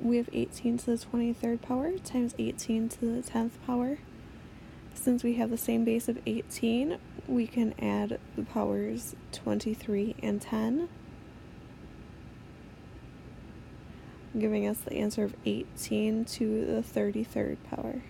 we have 18 to the 23rd power times 18 to the 10th power. Since we have the same base of 18, we can add the powers 23 and 10, giving us the answer of 18 to the 33rd power.